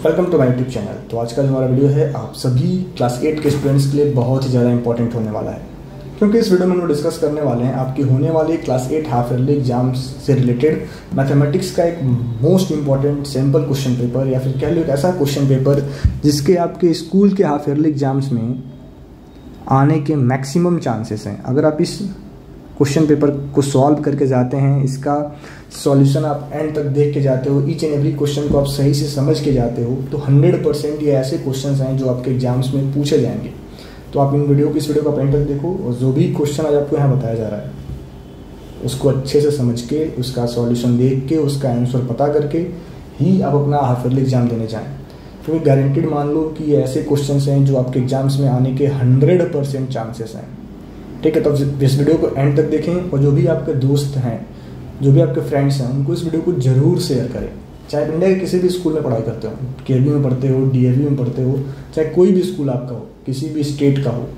Welcome to my YouTube channel तो आज का जो हमारा वीडियो है, आप सभी क्लास एट के स्टूडेंट्स के लिए बहुत ही ज़्यादा इंपॉर्टेंट होने वाला है। क्योंकि इस वीडियो में हम डिस्कस करने वाले हैं आपकी होने वाली class eight half yearly exams से रिलेटेड मैथमेटिक्स का एक most important simple question paper या फिर कह लो एक ऐसा क्वेश्चन पेपर जिसके आपके स्कूल के हाफ़ ईयरली एग्ज़ाम्स में आने के मैक्सिमम चांसेस हैं। अगर आप इस क्वेश्चन पेपर को सॉल्व करके जाते हैं, इसका सॉल्यूशन आप एंड तक देख के जाते हो ईच एंड एवरी क्वेश्चन को आप सही से समझ के जाते हो तो 100 परसेंट ये ऐसे क्वेश्चन हैं जो आपके एग्ज़ाम्स में पूछे जाएँगे। तो आप इन वीडियो को इस वीडियो को आप एंड तक देखो और जो भी क्वेश्चन आज आपको यहाँ बताया जा रहा है, उसको अच्छे से समझ के, उसका सॉल्यूशन देख के, उसका आंसर पता करके ही आप अपना हाफ़ ईयरली एग्ज़ाम देने जाएँ। क्योंकि गारंटीड मान लो कि ये ऐसे क्वेश्चन हैं जो आपके एग्ज़ाम्स में आने के हंड्रेड परसेंट चांसेस हैं। ठीक है तो इस वीडियो को एंड तक देखें और जो भी आपके दोस्त हैं जो भी आपके फ्रेंड्स हैं, उनको इस वीडियो को ज़रूर शेयर करें। चाहे आप इंडिया के किसी भी स्कूल में पढ़ाई करते हो के में पढ़ते हो डी में पढ़ते हो, चाहे कोई भी स्कूल आपका हो, किसी भी स्टेट का हो,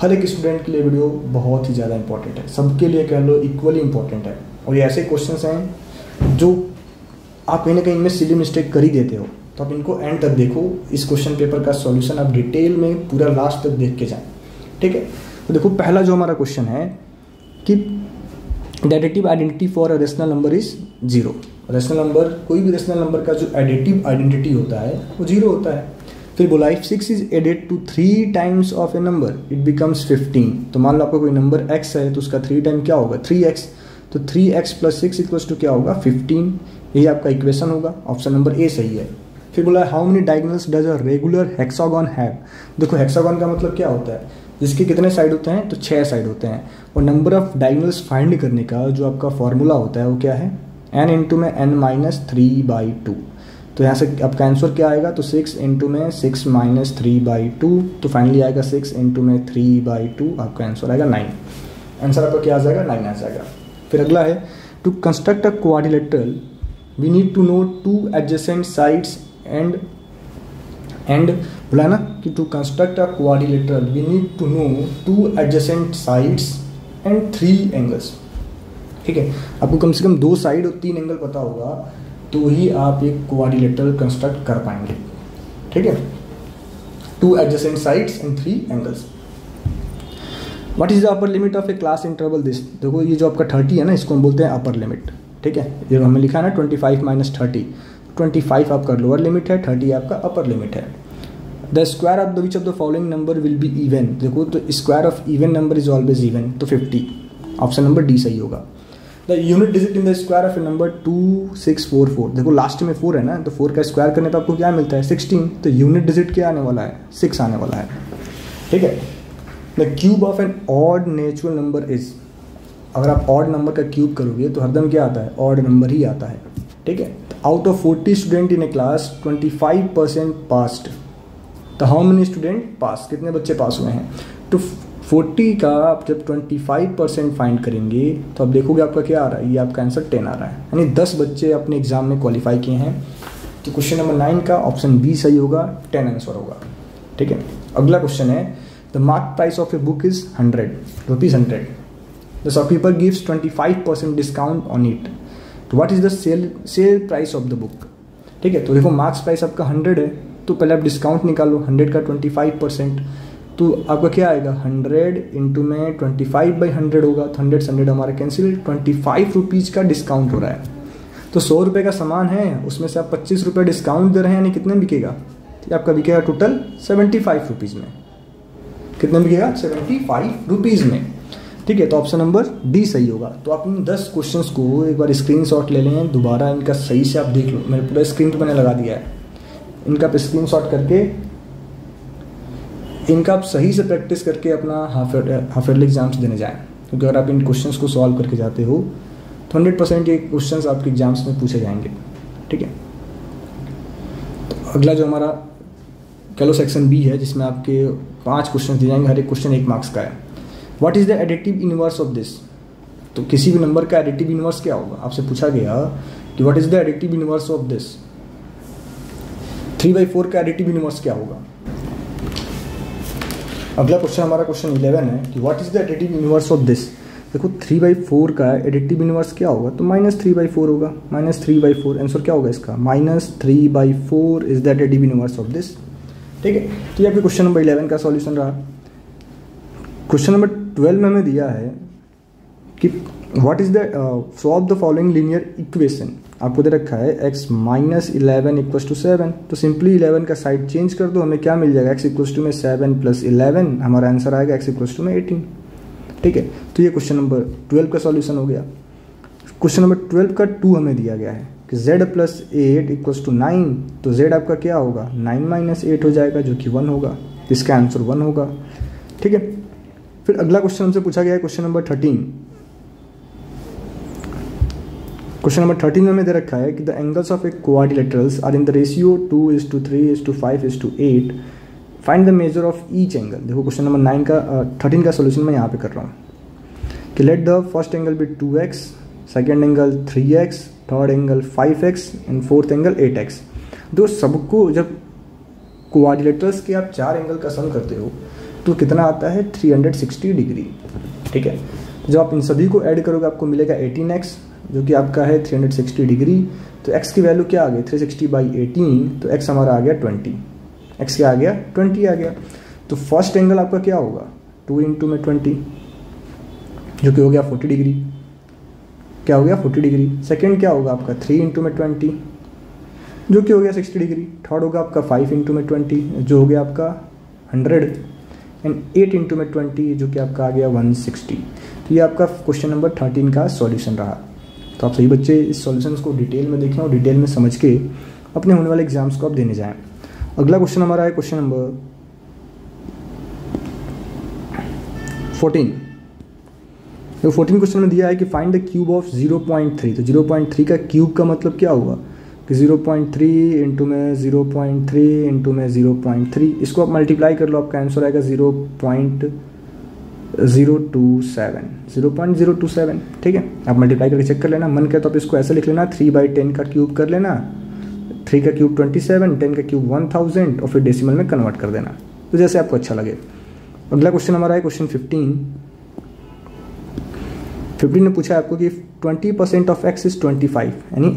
हर एक स्टूडेंट के लिए वीडियो बहुत ही ज़्यादा इंपॉर्टेंट है। सबके लिए कह लो इक्वली इंपॉर्टेंट है। और ये ऐसे क्वेश्चन हैं, जो आप कहीं ना कहीं इनमें सिली मिस्टेक कर ही देते हो। तो आप इनको एंड तक देखो, इस क्वेश्चन पेपर का सॉल्यूशन आप डिटेल में पूरा लास्ट तक देख के जाएँ। ठीक है? तो देखो, पहला जो हमारा क्वेश्चन है कि additive identity for a rational number is zero rational number कोई भी रेशनल नंबर का जो एडिटिव आइडेंटिटी होता है, वो ज़ीरो होता है। फिर बोला if six is added to three times of a number it becomes fifteen तो मान लो आपका कोई नंबर एक्स है तो उसका थ्री टाइम क्या होगा? थ्री एक्स तो three X plus six equals to क्या होगा? फिफ्टीन यही आपका इक्वेशन होगा। ऑप्शन नंबर ए सही है। फिर बोला how many diagonals does a regular hexagon have देखो हेक्सागॉन का मतलब क्या होता है? जिसके कितने साइड होते हैं तो छः साइड होते हैं। और नंबर ऑफ़ डायगनल्स फाइंड करने का जो आपका फॉर्मूला होता है, वो क्या है? एन इंटू में N minus three by two तो यहाँ से आपका आंसर क्या आएगा? तो सिक्स इंटू में six minus three by two तो फाइनली आएगा सिक्स इंटू में थ्री बाई टू आपका आंसर आएगा नाइन आंसर आपका क्या आ जाएगा? नाइन आ जाएगा। फिर अगला है to construct a quadrilateral we need to know two adjacent sides and and बोला ना कि to construct a quadrilateral we need to know two adjacent sides and three angles ठीक है? आपको कम से कम दो साइड और तीन एंगल पता होगा तो ही आप एक क्वाड्रिलेटरल कंस्ट्रक्ट कर पाएँगे। ठीक है? Two adjacent sides and three angles what is the upper limit of a class interval this देखो, ये जो आपका थर्टी है ना, इसको हम बोलते हैं अपर लिमिट ठीक है? ये हमें लिखा है ना twenty five minus thirty twenty five आपका लोअर लिमिट है थर्टी आपका अपर लिमिट है। The square of the which of the following number will be even देखो तो square of even number is always even तो फिफ्टी ऑप्शन नंबर डी सही होगा. The unit digit in the square of number two six four four देखो last में four है ना तो फोर का स्क्वायर करने पर आपको क्या मिलता है? सिक्सटीन तो यूनिट डिजिट क्या आने वाला है? सिक्स आने वाला है. ठीक है? The cube of an odd natural number is अगर आप ऑड नंबर का क्यूब करोगे तो हरदम क्या आता है? ऑड नंबर ही आता है. ठीक है? Out of forty student in a class twenty five percent past तो हाउ मेनी स्टूडेंट पास कितने बच्चे पास हुए हैं? तो फोर्टी का आप जब ट्वेंटी फाइव परसेंट फाइंड करेंगे तो आप देखोगे आपका क्या आ रहा है? ये आपका आंसर टेन आ रहा है। यानी दस बच्चे अपने एग्ज़ाम में क्वालिफाई किए हैं। तो क्वेश्चन नंबर नाइन का ऑप्शन बी सही होगा टेन आंसर होगा। ठीक है? अगला क्वेश्चन है the mark price of a book is hundred rupees hundred the shopkeeper gives twenty five percent discount on it तो what is the sale sale price of the book ठीक है? तो देखो मार्क्स प्राइस आपका hundred है। तो पहले आप डिस्काउंट निकालो हंड्रेड का ट्वेंटी फाइव परसेंट तो आपका क्या आएगा? हंड्रेड इंटू में ट्वेंटी फाइव बाई हंड्रेड होगा तो हंड्रेड हंड्रेड हमारा कैंसिल ट्वेंटी फाइव रुपीज़ का डिस्काउंट हो रहा है। तो सौ रुपये का सामान है, उसमें से आप पच्चीस रुपये डिस्काउंट दे रहे हैं, यानी कितने बिकेगा? तो आपका बिकेगा टोटल सेवेंटी फाइव रुपीज़ में। कितने बिकेगा? सेवेंटी फाइव रुपीज़ में। ठीक है तो ऑप्शन नंबर डी सही होगा। तो आप इन दस क्वेश्चन को एक बार स्क्रीन ले लें, दोबारा इनका सही से आप देख लो। मैंने पूरा स्क्रीन पर मैंने लगा दिया है। इनका आप स्क्रीन करके, इनका आप सही से प्रैक्टिस करके अपना हाफ़ ईयरली एग्ज़ाम्स देने जाएँ। क्योंकि अगर आप इन क्वेश्चंस को सॉल्व करके जाते हो तो हंड्रेड परसेंट ये क्वेश्चंस आपके एग्ज़ाम्स में पूछे जाएँगे। ठीक है? तो अगला जो हमारा कैलो सेक्शन बी है, जिसमें आपके पाँच क्वेश्चन दिए जाएँगे, हर एक क्वेश्चन एक मार्क्स का है। What is the additive inverse of this तो किसी भी नंबर का एडिटिव इनवर्स क्या होगा? आपसे पूछा गया कि what is the additive inverse of this three by four का एडिटिव यूनिवर्स क्या होगा? अगला क्वेश्चन, हमारा क्वेश्चन इलेवन है कि what is the additive universe of this देखो, थ्री बाई फोर का एडिटिव यूनिवर्स क्या होगा? तो माइनस थ्री बाई फोर होगा। Minus three by four answer क्या होगा इसका? Minus three by four is that additive universe of this ठीक है? तो ये आपके क्वेश्चन नंबर इलेवन का सॉल्यूशन रहा। क्वेश्चन नंबर ट्वेल्व में हमें दिया है कि what is the solve the following linear equation आपको दे रखा है x minus eleven equals to seven तो सिंपली इलेवन का साइड चेंज कर दो, हमें क्या मिल जाएगा? x इक्वस टू में सेवन प्लस इलेवन हमारा आंसर आएगा x इक्वस टू में एटीन ठीक है? तो ये क्वेश्चन नंबर ट्वेल्व का सॉल्यूशन हो गया. क्वेश्चन नंबर ट्वेल्व का टू हमें दिया गया है कि z plus eight equals to nine तो z आपका क्या होगा? नाइन माइनस एट हो जाएगा, जो कि वन होगा. इसका आंसर वन होगा. ठीक है? फिर अगला क्वेश्चन हमसे पूछा गया है question number thirteen question number thirteen में दे रखा है कि the angles of a quadrilaterals are in the ratio two is to three is to five is to eight find the measure of each angle देखो question number nine का thirteen uh, का solution मैं यहाँ पे कर रहा हूँ। कि let the first angle be two x second angle three x third angle five x and fourth angle eight x दो सबको जब क्वाड्रिलेटरल्स के आप चार एंगल का सम करते हो तो कितना आता है? 360 डिग्री ठीक है? जब आप इन सभी को ऐड करोगे आपको मिलेगा 18x जो कि आपका है 360 डिग्री तो x की वैल्यू क्या आ गई? 360 सिक्सटी बाई एटीन तो x हमारा आ गया 20 x क्या आ गया? 20 आ गया. तो फ़र्स्ट एंगल आपका क्या होगा? टू इंटू में ट्वेंटी जो कि हो गया 40 डिग्री. क्या हो गया? 40 डिग्री. सेकेंड क्या होगा आपका? थ्री इंटू में ट्वेंटी जो कि हो गया 60 डिग्री. थर्ड होगा आपका फाइव इंटू में ट्वेंटी जो हो गया आपका हंड्रेड एंड एट इंटू में ट्वेंटी जो कि आपका आ गया वन सिक्सटी तो ये आपका क्वेश्चन नंबर थर्टीन का सॉल्यूशन रहा। तो आप सही बच्चे, इस सॉल्यूशन को डिटेल में देखें और डिटेल में समझ के अपने होने वाले एग्ज़ाम्स को आप देने जाएँ। अगला क्वेश्चन हमारा है क्वेश्चन नंबर फोर्टीन तो फोर्टीन क्वेश्चन में दिया है कि find the cube of zero point three तो ज़ीरो पॉइंट थ्री का क्यूब का मतलब क्या हुआ? कि ज़ीरो पॉइंट थ्री इंटू में ज़ीरो पॉइंट थ्री इंटू में ज़ीरो पॉइंट थ्री इसको आप मल्टीप्लाई कर लो, आपका आंसर आएगा zero point zero two seven, zero point zero two seven, ठीक है? आप मल्टीप्लाई करके चेक कर लेना। मन करे तो आप इसको ऐसे लिख लेना थ्री बाई टेन का क्यूब कर लेना थ्री का क्यूब ट्वेंटी सेवन टेन का क्यूब वन थाउज़ेंड और फिर डेसिमल में कन्वर्ट कर देना। तो जैसे आपको अच्छा लगे। अगला क्वेश्चन हमारा है क्वेश्चन फिफ्टीन फिफ्टीन ने पूछा आपको कि twenty percent of x is twenty five यानी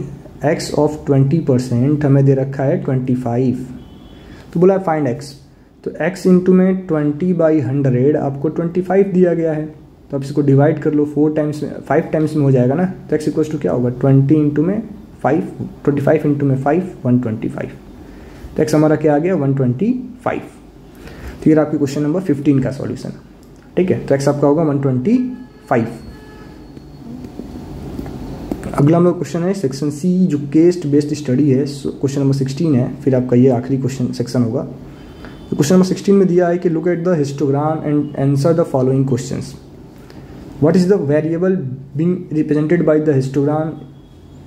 एक्स ऑफ़ ट्वेंटी परसेंट हमें दे रखा है ट्वेंटी फाइव तो बोला फाइंड एक्स तो x इंटू में ट्वेंटी बाई हंड्रेड आपको ट्वेंटी फाइव दिया गया है। तो आप इसको डिवाइड कर लो फोर टाइम्स में फाइव टाइम्स में हो जाएगा ना? तो एक्स इक्वल्स टू क्या होगा? ट्वेंटी इंटू में फाइव ट्वेंटी फाइव इंटू में फाइव वन ट्वेंटी फाइव तो एक्स हमारा क्या आ गया? वन ट्वेंटी फाइव तो ये आपकी क्वेश्चन नंबर फिफ्टीन का सॉल्यूशन ठीक है? तो एक्स आपका होगा वन ट्वेंटी फाइव अगला हम लोग क्वेश्चन है सेक्शन सी जो केस्ट बेस्ड स्टडी है क्वेश्चन नंबर सिक्सटीन है। फिर आपका ये आखिरी क्वेश्चन सेक्शन होगा। क्वेश्चन नंबर सिक्सटीन में दिया है कि look at the histogram and answer the following question what is the variable being represented by the histogram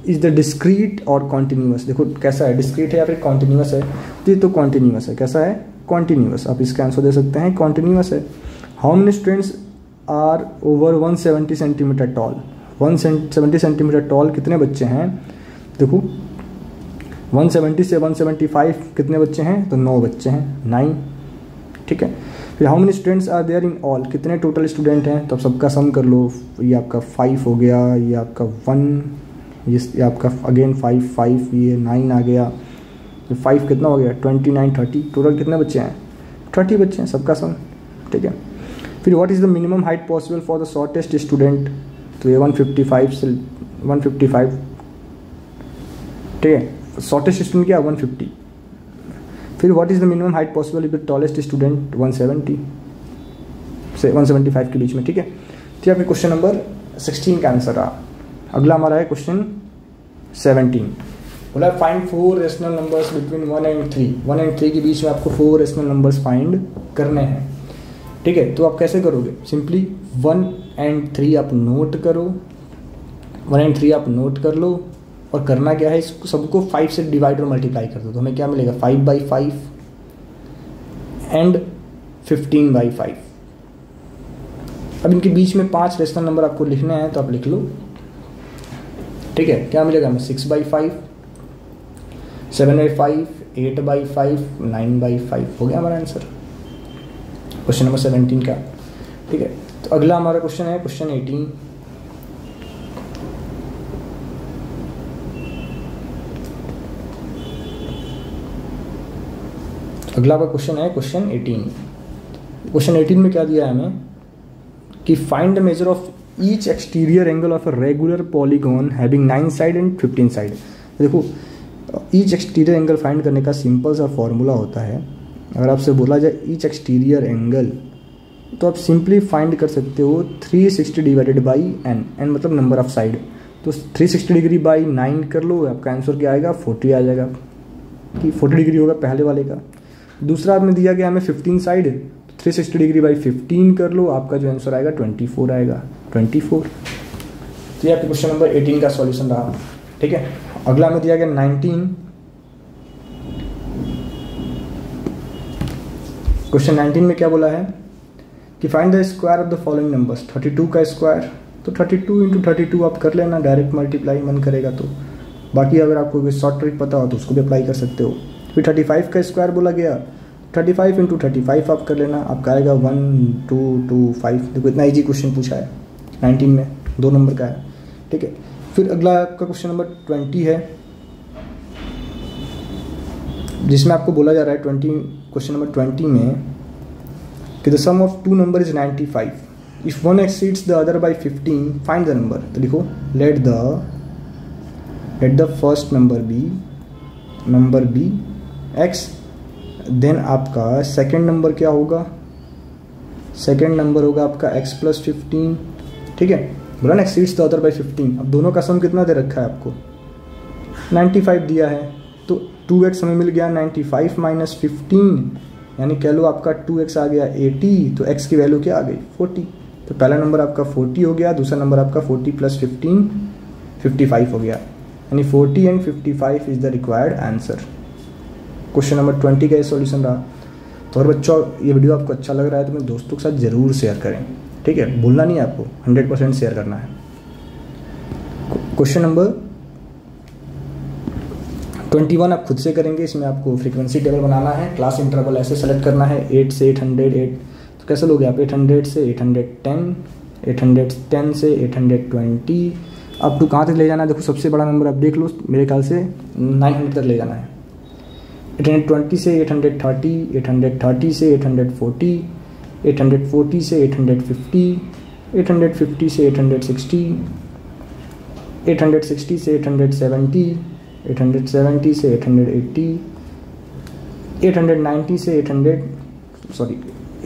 is the discrete और कॉन्टिन्यूस देखो, कैसा है? डिस्क्रीट है या फिर कॉन्टिन्यूस है? तो ये तो कॉन्टिन्यूस है। कैसा है? कॉन्टिन्यूस आप इसका आंसर दे सकते हैं। कॉन्टिन्यूस है। How many students are over 170 centimetre tall 170 centimetre tall कितने बच्चे हैं? देखो 170 से 175 कितने बच्चे हैं? तो नौ बच्चे हैं नाइन ठीक है? फिर how many students are there in all कितने टोटल स्टूडेंट हैं? तो सबका सम कर लो, ये आपका फाइव हो गया, ये आपका वन ये आपका अगेन फाइव फाइव ये नाइन आ गया। फाइव कितना हो गया? ट्वेंटी नाइन थर्टी टोटल कितने बच्चे हैं? थर्टी बच्चे हैं, सबका सम ठीक है? फिर what is the minimum height possible for the shortest student तो ये वन फिफ्टी फाइव से वन फिफ्टी फाइव ठीक है? शॉर्टेस्ट स्टूडेंट क्या वन फिफ्टी फिर what is the minimum height possible with tallest student one seventy से one seventy five के बीच में, ठीक है? तो आपके क्वेश्चन नंबर सिक्सटीन का आंसर रहा। अगला हमारा है क्वेश्चन सेवनटीन बोला find four rational numbers between one and three one and three के बीच में आपको फोर रेशनल नंबर्स फाइंड करने हैं। ठीक है? तो आप कैसे करोगे? सिंपली वन एंड थ्री आप नोट करो। वन एंड थ्री आप नोट कर लो। और करना क्या है, इसको सबको फाइव से डिवाइड और मल्टीप्लाई कर दो तो हमें क्या मिलेगा? Five by five and fifteen by five अब इनके बीच में पाँच रेशनल नंबर आपको लिखने हैं तो आप लिख लो। ठीक है, क्या मिलेगा हमें? Six by five seven by five eight by five nine by five हो गया हमारा आंसर क्वेश्चन नंबर सेवनटीन का। ठीक है तो अगला हमारा क्वेश्चन है क्वेश्चन एटीन अगला का क्वेश्चन है क्वेश्चन 18 क्वेश्चन 18 में क्या दिया है हमें? कि find the measure of each exterior angle of a regular polygon having nine side and fifteen side देखो ईच एक्सटीरियर एंगल फाइंड करने का सिंपल सा फॉर्मूला होता है। अगर आपसे बोला जाए ईच एक्सटीरियर एंगल तो आप सिंपली फाइंड कर सकते हो 360 डिवाइडेड बाई एन एन मतलब नंबर ऑफ़ साइड तो 360 डिग्री बाई नाइन कर लो, आपका आंसर क्या आएगा? 40 आ जाएगा। कि 40 डिग्री होगा पहले वाले का। दूसरा आपने दिया गया हमें 15 साइड तो 360 डिग्री बाई 15 कर लो, आपका जो आंसर आएगा 24 आएगा। 24 तो ये आपके क्वेश्चन नंबर 18 का सॉल्यूशन रहा। ठीक है? अगला हमें दिया गया 19 क्वेश्चन 19 में क्या बोला है? कि find the square of the following numbers 32 का स्क्वायर तो 32 इंटू थर्टी टू आप कर लेना डायरेक्ट मल्टीप्लाई मन करेगा तो। बाकी अगर आपको कोई शॉर्ट ट्रिक पता हो तो उसको भी अप्लाई कर सकते हो। फिर थर्टी फाइव का स्क्वायर बोला गया। Thirty five into thirty five आप कर लेना, आपका आएगा वन टू टू फाइव देखो, इतना इजी क्वेश्चन पूछा है। नाइनटीन में, दो नंबर का है। ठीक है? फिर अगला आपका क्वेश्चन नंबर ट्वेंटी है। जिसमें आपको बोला जा रहा है ट्वेंटी क्वेश्चन नंबर ट्वेंटी में कि the sum of two number is ninety five if one exceeds the other by fifteen find the number तो लिखो let the let the first number be number be x then आपका second number क्या होगा? Second number होगा आपका x plus fifteen ठीक है? बोला ना exceeds the other by fifteen अब दोनों का सम कितना दे रखा है आपको? नाइन्टी फाइव दिया है। तो टू एक्स हमें मिल गया नाइन्टी फाइव माइनस फिफ्टीन यानी कह लो आपका टू एक्स आ गया एटी तो एक्स की वैल्यू क्या आ गई? फोर्टी तो पहला नंबर आपका फोर्टी हो गया, दूसरा नंबर आपका forty plus fifteen fifty five हो गया। यानी forty and fifty five is the required answer question number twenty का ये सॉल्यूशन रहा। तो और बच्चों, ये वीडियो आपको अच्छा लग रहा है तो मेरे दोस्तों के साथ ज़रूर शेयर करें। ठीक है? भूलना नहीं है आपको। हंड्रेड परसेंट शेयर करना है। क्वेश्चन नंबर ट्वेंटी वन आप खुद से करेंगे। इसमें आपको फ्रीक्वेंसी टेबल बनाना है। क्लास इंटरवल ऐसे सेलेक्ट करना है। एट से एट हंड्रेड एट तो कैसे लोगे आप? एट हंड्रेड से eight hundred ten eight hundred ten से eight hundred twenty up to कहाँ तक ले जाना है? देखो, सबसे बड़ा नंबर आप देख लो, मेरे ख्याल से नाइन हंड्रेड तक ले जाना है। एट हंड्रेड ट्वेंटी से eight hundred thirty eight hundred thirty से eight hundred forty eight hundred forty से eight hundred fifty eight hundred fifty से eight hundred sixty eight hundred sixty से eight hundred seventy eight hundred seventy से eight hundred eighty eight hundred ninety से eight hundred sorry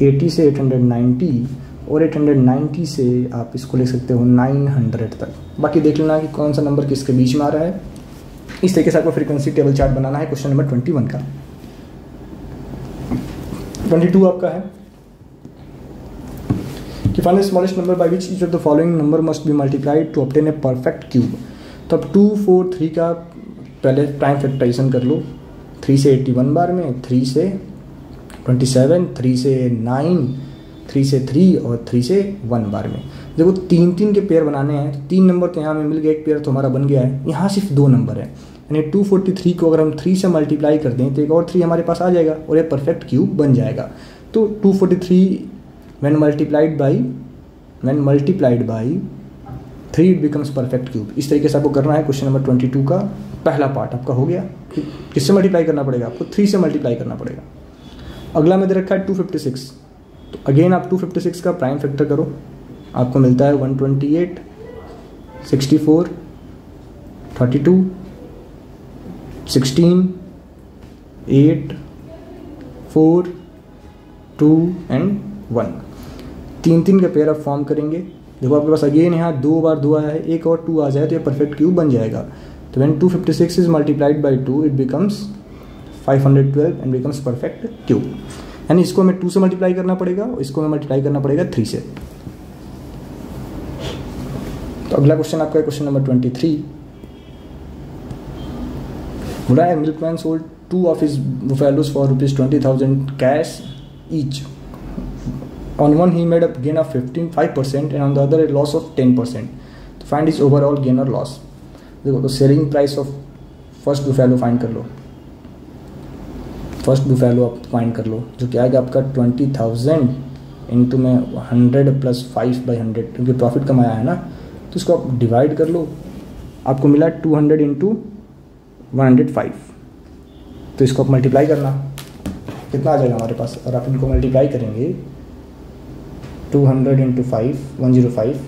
eighty से eight hundred ninety और eight hundred ninety से आप इसको ले सकते हो नाइन हंड्रेड तक बाकी देख लेना कि कौन सा नंबर किसके बीच में आ रहा है इस तरीके से आपको फ्रीक्वेंसी टेबल चार्ट बनाना है क्वेश्चन नंबर ट्वेंटी वन का। ट्वेंटी टू आपका है। कि find smallest number by which each of the following number must be multiplied to obtain a perfect cube तो अब टू फोर थ्री का पहले प्राइम फैक्टराइजेशन कर लो। थ्री से एट्टी वन बार में थ्री से ट्वेंटी सेवन थ्री से नाइन थ्री से थ्री और थ्री से वन बार में। देखो, तीन तीन के पेयर बनाने हैं तो तीन नंबर तो यहाँ में मिल गया एक पेयर तो हमारा बन गया है। यहाँ सिर्फ़ दो नंबर है। यानी टू फोर्टी थ्री को अगर हम थ्री से मल्टीप्लाई कर दें तो एक और थ्री हमारे पास आ जाएगा और ये परफेक्ट क्यूब बन जाएगा। तो two forty three one multiplied by one multiplied by three it becomes perfect cube इस तरीके से आपको करना है क्वेश्चन नंबर ट्वेंटी टू का पहला पार्ट आपका हो गया। किससे मल्टीप्लाई करना पड़ेगा? आपको थ्री से मल्टीप्लाई करना पड़ेगा। अगला में दे रखा है टू फिफ्टी सिक्स तो अगेन आप टू फिफ्टी सिक्स का प्राइम फैक्टर करो। आपको मिलता है one twenty eight sixty four thirty two sixteen eight four two and one तीन तीन का पेयर आप फॉर्म करेंगे। देखो आपके पास अगेन यहाँ दो बार दो आया है, एक और टू आ जाए तो ये परफेक्ट क्यूब बन जाएगा। तो one two fifty six is multiplied by two it becomes five hundred twelve and becomes perfect cube यानी इसको हमें टू से मल्टीप्लाई करना पड़ेगा और इसको हमें मल्टीप्लाई करना पड़ेगा थ्री से। तो अगला क्वेश्चन आपका क्वेश्चन नंबर ट्वेंटी थ्री बोला है milkman sold two of his buffaloes for rupees twenty thousand cash each on one, he made a gain of 15 5% and on the other, a loss of 10% तो find his overall gain or loss. देखो तो selling price of first buffalo find कर लो। First buffalo आप find कर लो, जो क्या आएगा आपका ट्वेंटी थाउज़ेंड इंटू में hundred plus five by hundred क्योंकि प्रॉफिट कमाया है ना तो इसको आप डिवाइड कर लो। आपको मिला two hundred into one hundred five तो इसको आप मल्टीप्लाई करना। कितना आ जाएगा हमारे पास? और आप इनको मल्टीप्लाई करेंगे two hundred into five one zero five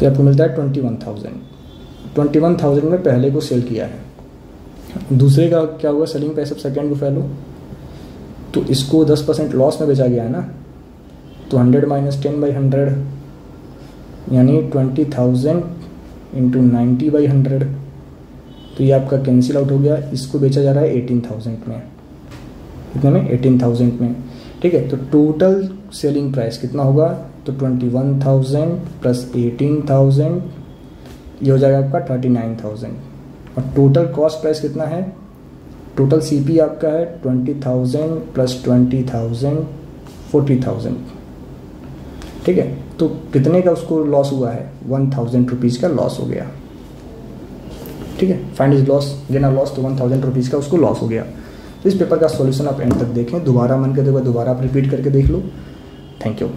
तो आपको मिलता है twenty one thousand twenty one thousand में पहले को सेल किया है। दूसरे का क्या हुआ? सेलिंग प्राइस ऑफ़ सेकेंड को फैलो तो इसको दस परसेंट लॉस में बेचा गया है ना? तो hundred minus ten by hundred यानी twenty thousand into ninety by hundred तो ये आपका कैंसिल आउट हो गया। इसको बेचा जा रहा है एटीन थाउज़ेंड में। कितने में? एटीन थाउज़ेंड में। ठीक है तो टोटल सेलिंग प्राइस कितना होगा? तो twenty one thousand plus eighteen thousand ये हो जाएगा आपका थर्टी नाइन थाउज़ेंड। और टोटल कॉस्ट प्राइस कितना है? टोटल सीपी आपका है twenty thousand plus twenty thousand, forty thousand. ठीक है? तो कितने का उसको लॉस हुआ है? वन थाउज़ेंड रुपीज़ का लॉस हो गया। ठीक है? फाइंड इज़ लॉस गेना लॉस तो वन थाउज़ेंड रुपीज़ का उसको लॉस हो गया। तो इस पेपर का सॉल्यूशन आप एंड तक देखें। दोबारा मन कर दोबारा आप रिपीट करके देख लो। Thank you